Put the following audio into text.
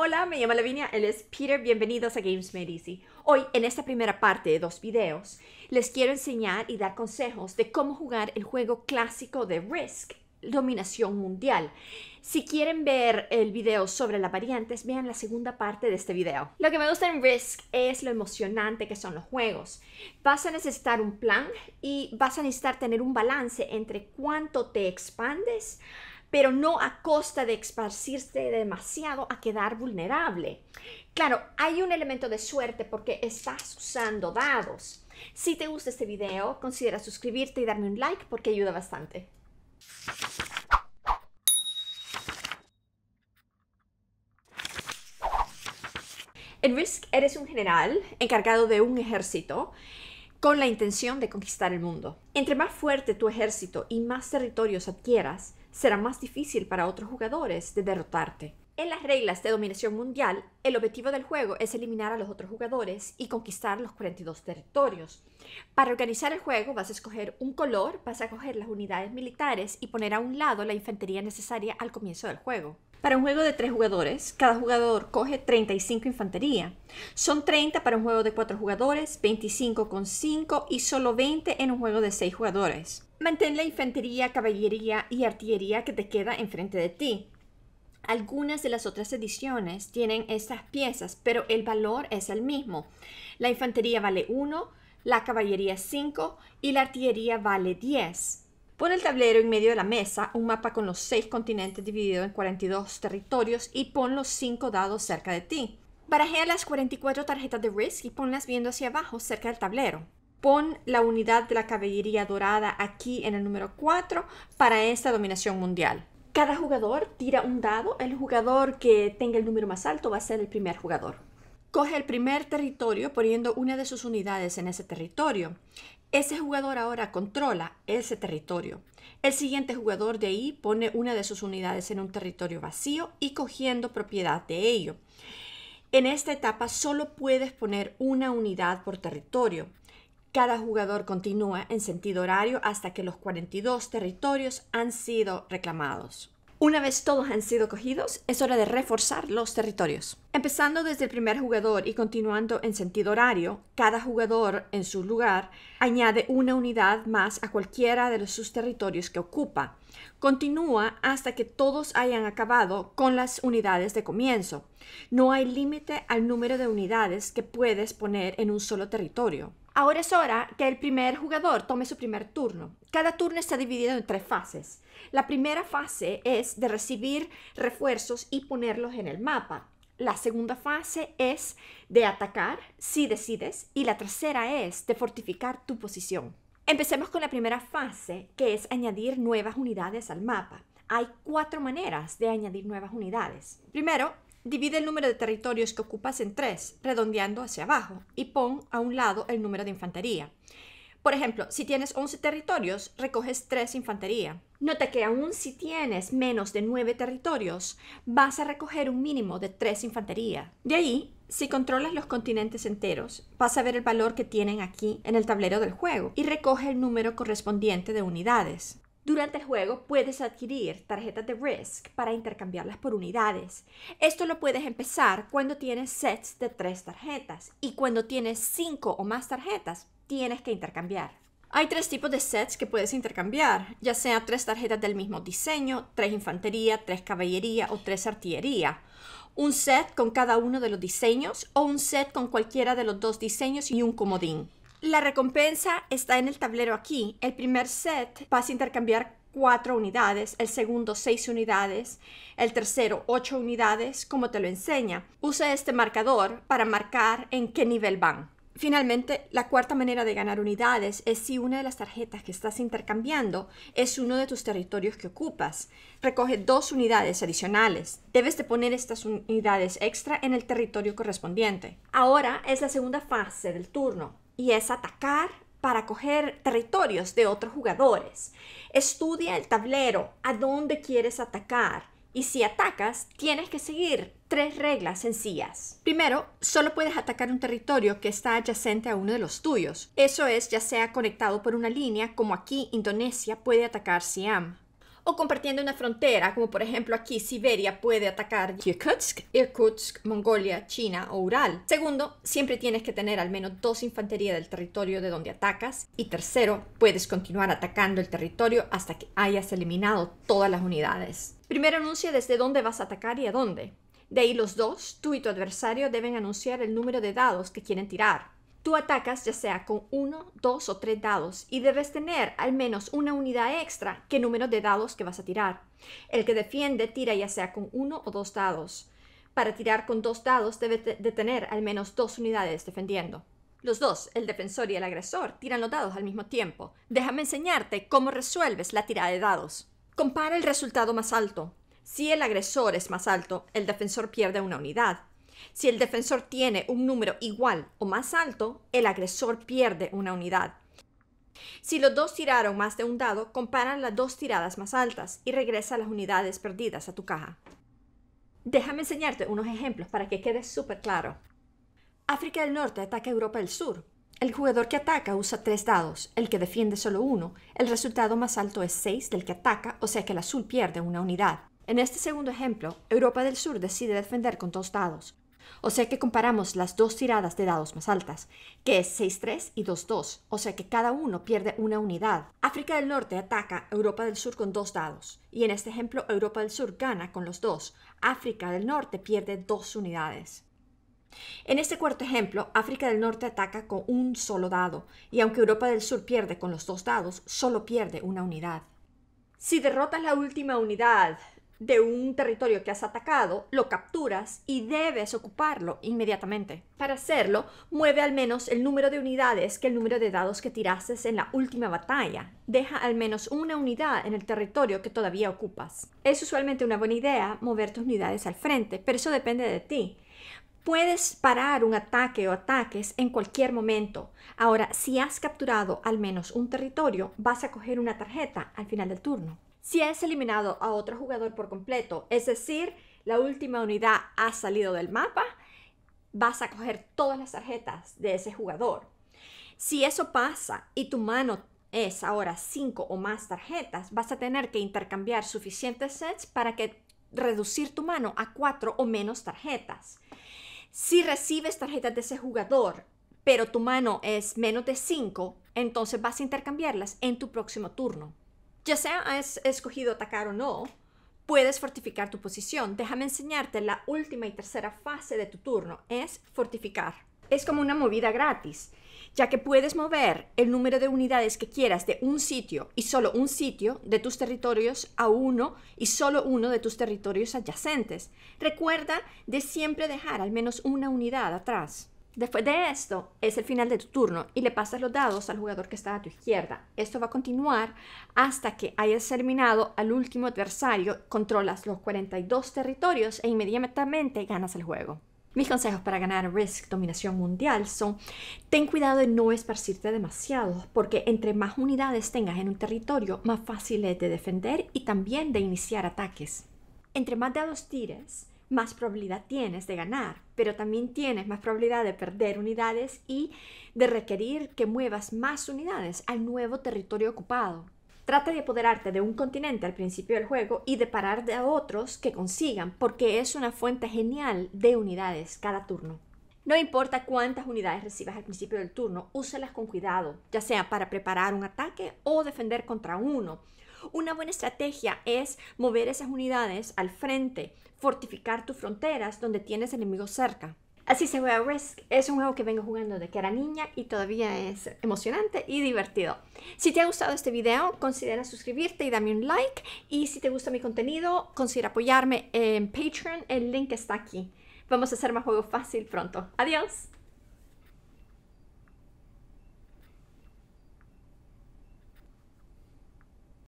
Hola, me llamo Lavinia, él es Peter, bienvenidos a Games Made Easy. Hoy, en esta primera parte de dos videos, les quiero enseñar y dar consejos de cómo jugar el juego clásico de Risk, Dominación Mundial. Si quieren ver el video sobre las variantes, vean la segunda parte de este video. Lo que me gusta en Risk es lo emocionante que son los juegos. Vas a necesitar un plan y vas a necesitar tener un balance entre cuánto te expandes pero no a costa de esparcirse demasiado a quedar vulnerable. Claro, hay un elemento de suerte porque estás usando dados. Si te gusta este video, considera suscribirte y darme un like porque ayuda bastante. En Risk eres un general encargado de un ejército con la intención de conquistar el mundo. Entre más fuerte tu ejército y más territorios adquieras, será más difícil para otros jugadores de derrotarte. En las reglas de dominación mundial, el objetivo del juego es eliminar a los otros jugadores y conquistar los 42 territorios. Para organizar el juego vas a escoger un color, vas a coger las unidades militares y poner a un lado la infantería necesaria al comienzo del juego. Para un juego de 3 jugadores, cada jugador coge 35 infantería. Son 30 para un juego de 4 jugadores, 25 con 5 y solo 20 en un juego de 6 jugadores. Mantén la infantería, caballería y artillería que te queda enfrente de ti. Algunas de las otras ediciones tienen estas piezas, pero el valor es el mismo. La infantería vale 1, la caballería 5 y la artillería vale 10. Pon el tablero en medio de la mesa, un mapa con los 6 continentes dividido en 42 territorios y pon los 5 dados cerca de ti. Barajea las 44 tarjetas de Risk y ponlas viendo hacia abajo cerca del tablero. Pon la unidad de la caballería dorada aquí en el número 4 para esta dominación mundial. Cada jugador tira un dado. El jugador que tenga el número más alto va a ser el primer jugador. Coge el primer territorio poniendo una de sus unidades en ese territorio. Ese jugador ahora controla ese territorio. El siguiente jugador de ahí pone una de sus unidades en un territorio vacío y cogiendo propiedad de ello. En esta etapa solo puedes poner una unidad por territorio. Cada jugador continúa en sentido horario hasta que los 42 territorios han sido reclamados. Una vez todos han sido cogidos, es hora de reforzar los territorios. Empezando desde el primer jugador y continuando en sentido horario, cada jugador en su lugar añade una unidad más a cualquiera de sus territorios que ocupa. Continúa hasta que todos hayan acabado con las unidades de comienzo. No hay límite al número de unidades que puedes poner en un solo territorio. Ahora es hora que el primer jugador tome su primer turno. Cada turno está dividido en tres fases. La primera fase es de recibir refuerzos y ponerlos en el mapa. La segunda fase es de atacar, si decides, y la tercera es de fortificar tu posición. Empecemos con la primera fase, que es añadir nuevas unidades al mapa. Hay cuatro maneras de añadir nuevas unidades. Primero, Divide el número de territorios que ocupas en tres, redondeando hacia abajo, y pon a un lado el número de infantería. Por ejemplo, si tienes 11 territorios, recoges 3 infantería. Nota que aún si tienes menos de 9 territorios, vas a recoger un mínimo de 3 infantería. De ahí, si controlas los continentes enteros, vas a ver el valor que tienen aquí en el tablero del juego y recoge el número correspondiente de unidades. Durante el juego puedes adquirir tarjetas de Risk para intercambiarlas por unidades. Esto lo puedes empezar cuando tienes sets de tres tarjetas y cuando tienes cinco o más tarjetas tienes que intercambiar. Hay tres tipos de sets que puedes intercambiar, ya sea tres tarjetas del mismo diseño, tres infantería, tres caballería o tres artillería. Un set con cada uno de los diseños o un set con cualquiera de los dos diseños y un comodín. La recompensa está en el tablero aquí. El primer set vas a intercambiar cuatro unidades, el segundo seis unidades, el tercero ocho unidades, como te lo enseña. Usa este marcador para marcar en qué nivel van. Finalmente, la cuarta manera de ganar unidades es si una de las tarjetas que estás intercambiando es uno de tus territorios que ocupas. Recoge dos unidades adicionales. Debes de poner estas unidades extra en el territorio correspondiente. Ahora es la segunda fase del turno y es atacar para coger territorios de otros jugadores. Estudia el tablero, a dónde quieres atacar. Y si atacas, tienes que seguir tres reglas sencillas. Primero, solo puedes atacar un territorio que está adyacente a uno de los tuyos. Eso es ya sea conectado por una línea, como aquí Indonesia puede atacar Siam. O compartiendo una frontera, como por ejemplo aquí Siberia puede atacar Yakutsk, Irkutsk, Mongolia, China o Ural. Segundo, siempre tienes que tener al menos dos infantería del territorio de donde atacas. Y tercero, puedes continuar atacando el territorio hasta que hayas eliminado todas las unidades. Primero anuncia desde dónde vas a atacar y a dónde. De ahí los dos, tú y tu adversario deben anunciar el número de dados que quieren tirar. Tú atacas ya sea con uno, dos o tres dados y debes tener al menos una unidad extra que número de dados que vas a tirar. El que defiende tira ya sea con uno o dos dados. Para tirar con dos dados debe de tener al menos dos unidades defendiendo. Los dos, el defensor y el agresor, tiran los dados al mismo tiempo. Déjame enseñarte cómo resuelves la tirada de dados. Compara el resultado más alto. Si el agresor es más alto, el defensor pierde una unidad. Si el defensor tiene un número igual o más alto, el agresor pierde una unidad. Si los dos tiraron más de un dado, comparan las dos tiradas más altas y regresa las unidades perdidas a tu caja. Déjame enseñarte unos ejemplos para que quede súper claro. África del Norte ataca a Europa del Sur. El jugador que ataca usa tres dados, el que defiende solo uno. El resultado más alto es 6 del que ataca, o sea que el azul pierde una unidad. En este segundo ejemplo, Europa del Sur decide defender con dos dados. O sea que comparamos las dos tiradas de dados más altas, que es 6-3 y 2-2, o sea que cada uno pierde una unidad. África del Norte ataca Europa del Sur con dos dados, y en este ejemplo Europa del Sur gana con los dos. África del Norte pierde dos unidades. En este cuarto ejemplo, África del Norte ataca con un solo dado, y aunque Europa del Sur pierde con los dos dados, solo pierde una unidad. Si derrotas la última unidad de un territorio que has atacado, lo capturas y debes ocuparlo inmediatamente. Para hacerlo, mueve al menos el número de unidades que el número de dados que tiraste en la última batalla. Deja al menos una unidad en el territorio que todavía ocupas. Es usualmente una buena idea mover tus unidades al frente, pero eso depende de ti. Puedes parar un ataque o ataques en cualquier momento. Ahora, si has capturado al menos un territorio, vas a coger una tarjeta al final del turno. Si has eliminado a otro jugador por completo, es decir, la última unidad ha salido del mapa, vas a coger todas las tarjetas de ese jugador. Si eso pasa y tu mano es ahora 5 o más tarjetas, vas a tener que intercambiar suficientes sets para que reducir tu mano a 4 o menos tarjetas. Si recibes tarjetas de ese jugador, pero tu mano es menos de 5, entonces vas a intercambiarlas en tu próximo turno. Ya sea has escogido atacar o no, puedes fortificar tu posición. Déjame enseñarte la última y tercera fase de tu turno, es fortificar. Es como una movida gratis, ya que puedes mover el número de unidades que quieras de un sitio y solo un sitio de tus territorios a uno y solo uno de tus territorios adyacentes. Recuerda de siempre dejar al menos una unidad atrás. Después de esto es el final de tu turno y le pasas los dados al jugador que está a tu izquierda. Esto va a continuar hasta que hayas eliminado al último adversario, controlas los 42 territorios e inmediatamente ganas el juego. Mis consejos para ganar Risk Dominación Mundial son ten cuidado de no esparcirte demasiado, porque entre más unidades tengas en un territorio, más fácil es de defender y también de iniciar ataques. Entre más dados tires, más probabilidad tienes de ganar, pero también tienes más probabilidad de perder unidades y de requerir que muevas más unidades al nuevo territorio ocupado. Trata de apoderarte de un continente al principio del juego y de parar de otros que consigan, porque es una fuente genial de unidades cada turno. No importa cuántas unidades recibas al principio del turno, úsalas con cuidado, ya sea para preparar un ataque o defender contra uno. Una buena estrategia es mover esas unidades al frente, fortificar tus fronteras donde tienes enemigos cerca. Así se juega Risk. Es un juego que vengo jugando desde que era niña y todavía es emocionante y divertido. Si te ha gustado este video, considera suscribirte y dame un like. Y si te gusta mi contenido, considera apoyarme en Patreon. El link está aquí. Vamos a hacer más juego fácil pronto. Adiós.